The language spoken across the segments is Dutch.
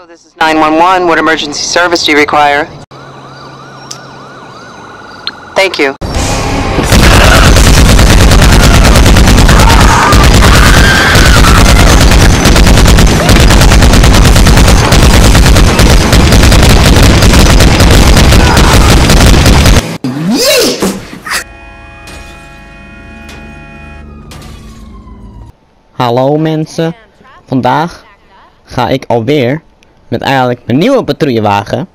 Hello, this is 911. What emergency service do you require? Thank you. Hallo mensen, vandaag ga ik alweer met eigenlijk mijn nieuwe patrouillewagen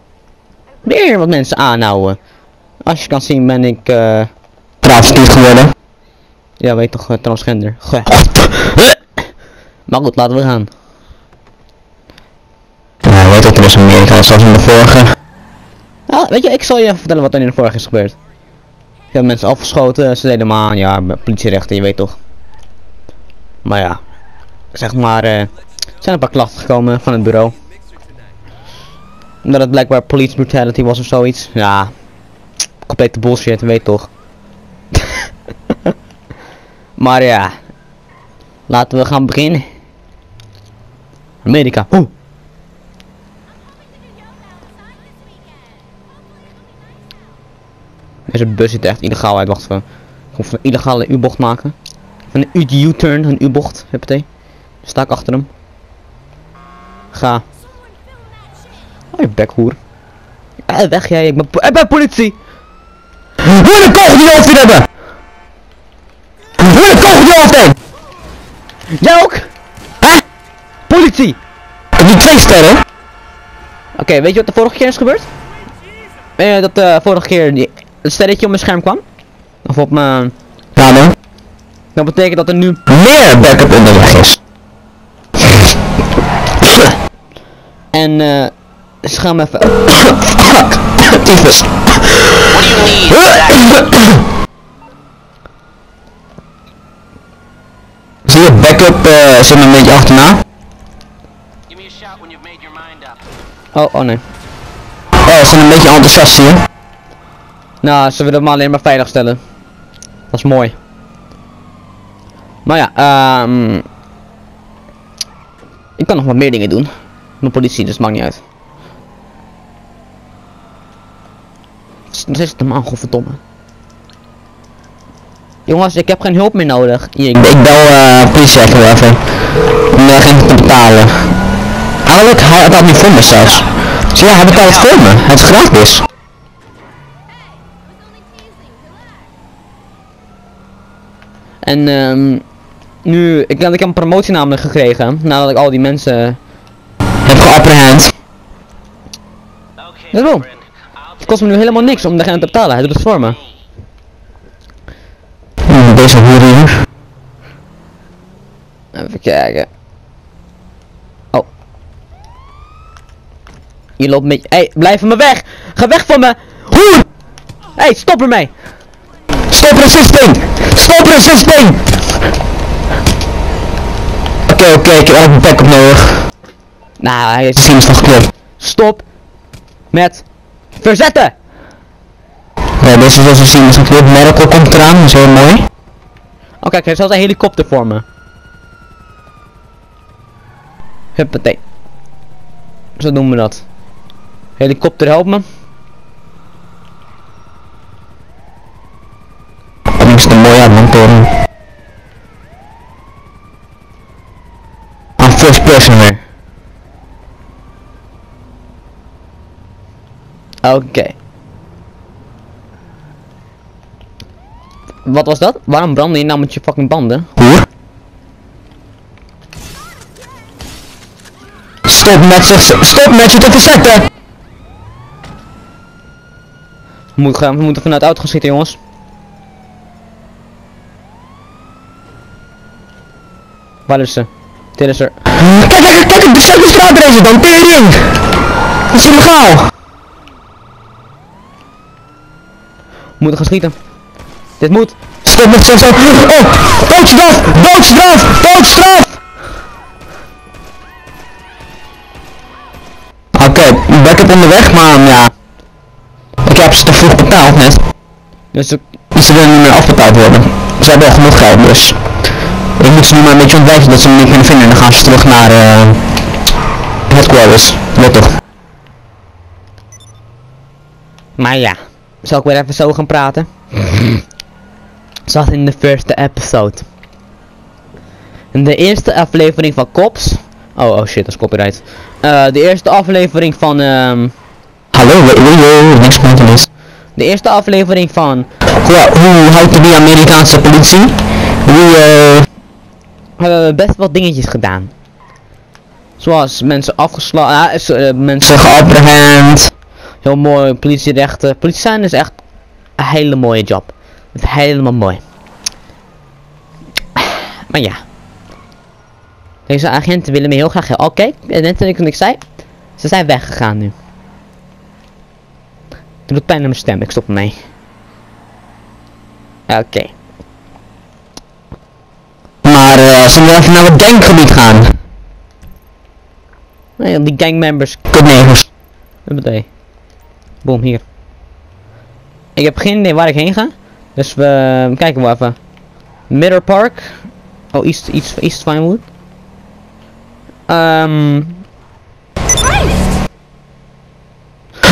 weer wat mensen aanhouden. Als je kan zien ben ik eh transgender geworden. Ja, weet toch, eh, transgender. Goh. maar goed, laten we gaan. Ja, weet dat er is Amerika, zoals in de vorige. Nou, weet je, ik zal je vertellen wat er in de vorige is gebeurd. Ik heb mensen afgeschoten, ze deden me aan, ja, politierechten, je weet toch. Maar ja, zeg maar, eh, er zijn een paar klachten gekomen van het bureau. Omdat het blijkbaar police brutality was of zoiets. Ja, complete bullshit, weet toch. maar ja, laten we gaan beginnen. Amerika, oeh. Deze bus ziet er echt illegaal uit. Wacht even. Ik moet een illegale U-bocht maken. Van een U-turn, een U-bocht. Sta ik achter hem. Ga. Oh, je bekhoer. Eh, weg jij, ik ben, po- ik ben politie! Hoe de kogel die hoofd in hebben! Hoe de kogel die hoofd in! Jij ook? Hè? Politie! Ik heb nu twee sterren. Oké, weet je wat de vorige keer is gebeurd? Weet je dat de vorige keer die, het sterretje op mijn scherm kwam? Of op mijn... Ja, man. Dat betekent dat er nu... Meer backup onderweg is. En eh... me even... Fuck. Tyfus. What do you need? Zie je, backup eh zit me een beetje achterna. Give me a shout when you've made your mind up. Oh, oh nee. Oh, ze zijn een beetje enthousiast, zie je. Nou, ze willen me alleen maar veilig stellen. Dat is mooi. Maar ja, ehm ik kan nog wat meer dingen doen. Mijn politie, dus het maakt niet uit. Dat is het man, godverdomme. Jongens, ik heb geen hulp meer nodig. Hier, ik Ik, bel eh politie even even. Om uh, geen te betalen. Eigenlijk, hij had dat niet voor me zelfs. Dus ja, hij betaalt voor me. Het is gratis. En ehm nu, ik, ik heb een promotie namelijk gekregen. Nadat ik al die mensen... Heb geapprehend. Okay, Het kost me nu helemaal niks om degene te betalen. Hij doet het voor me. Deze hier. Even kijken. Oh. Je loopt met... Hé, hey, blijf van me weg! Ga weg van me! Hoer! Hé, hey, stop ermee! Stop resisting! Stop resisting! Oké, oké, ik heb ook backup nodig. Nou, hij is... Misschien is het geklopt. Stop! Met... Verzetten! Ja, deze zoals we zien is geklopt. Medical komt eraan, dat is heel mooi. Oh kijk, hij heeft zelfs een helikopter voor me. Huppatee. Zo noemen we dat. Helikopter helpt me. Kom ik er mooi uit, man, toren. Aan first person weer. Oké. Wat was dat? Waarom brandde je nou met je fucking banden? Hoer. Stop met zich, stop met je te verzetten! We moeten, gaan, we moeten vanuit de auto gaan jongens. Waar is ze? Dit is er. Kijk, kijk, kijk, de straatrace dan, tering! Dat is illegaal! Moeten gaan schieten. Dit moet. Stop met zo zo. Oh, doodstraf, doodstraf, doodstraf! Oké, backup onderweg, maar ja. Ik heb ze te vroeg betaald net. Dus ik- Ze willen niet meer afbetaald worden. Ze hebben al genoeg geld, dus. Ik moet ze nu maar een beetje ontwijken dat ze me niet kunnen vinden. En dan gaan ze terug naar, eh headquarters. Let toch. Maar ja, zal ik weer even zo gaan praten? Zoals in de eerste episode. In de eerste aflevering van Cops. Oh, oh shit, dat is copyright. Eh, de eerste aflevering van, ehm Hallo, niks is. de eerste aflevering van, Hoe, hoe houdt die Amerikaanse politie? Hoe, eh... hebben we best wat dingetjes gedaan. Zoals mensen afgeslagen, ja, eh, mensen geapprehend. Heel mooi, politierechten. Politie zijn is echt een hele mooie job. Het is helemaal mooi. Maar ja. Deze agenten willen me heel graag... Oh kijk, net toen ik, ik zei. Ze zijn weggegaan nu. Het doet pijn aan mijn stem, ik stop ermee. Oké. Maar eh, zullen we even naar het ganggebied gaan? Nee, die gangmembers. Kutnegers. Huppatee. Boom, hier. Ik heb geen idee waar ik heen ga. Dus we kijken wel even. Mirror Park. Oh, East, East, East Vinewood. Ehm...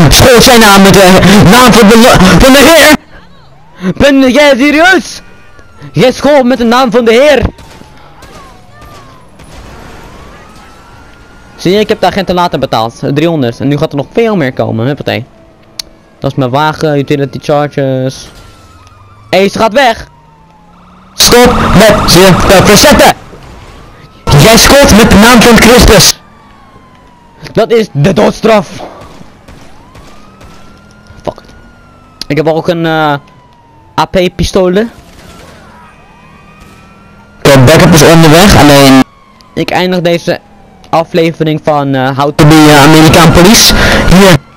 Schoot zijn naam met de naam van de, van de heer! Ben jij serieus? Jij school met de naam van de heer. Zie je, ik heb de agenten later betaald. 300. En nu gaat er nog veel meer komen. Huppatee. Dat is mijn wagen, utility charges. Hé, hey, ze gaat weg! Stop met ze te verzetten! Jij schoot met de naam van Christus! Dat is de doodstraf. Fuck. Ik heb ook een eh, AP pistolen. De backup is onderweg, alleen Ik eindig deze aflevering van eh How to be uh, Amerikaan police. Hier.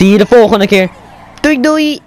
Zie je de volgende keer. Doei doei!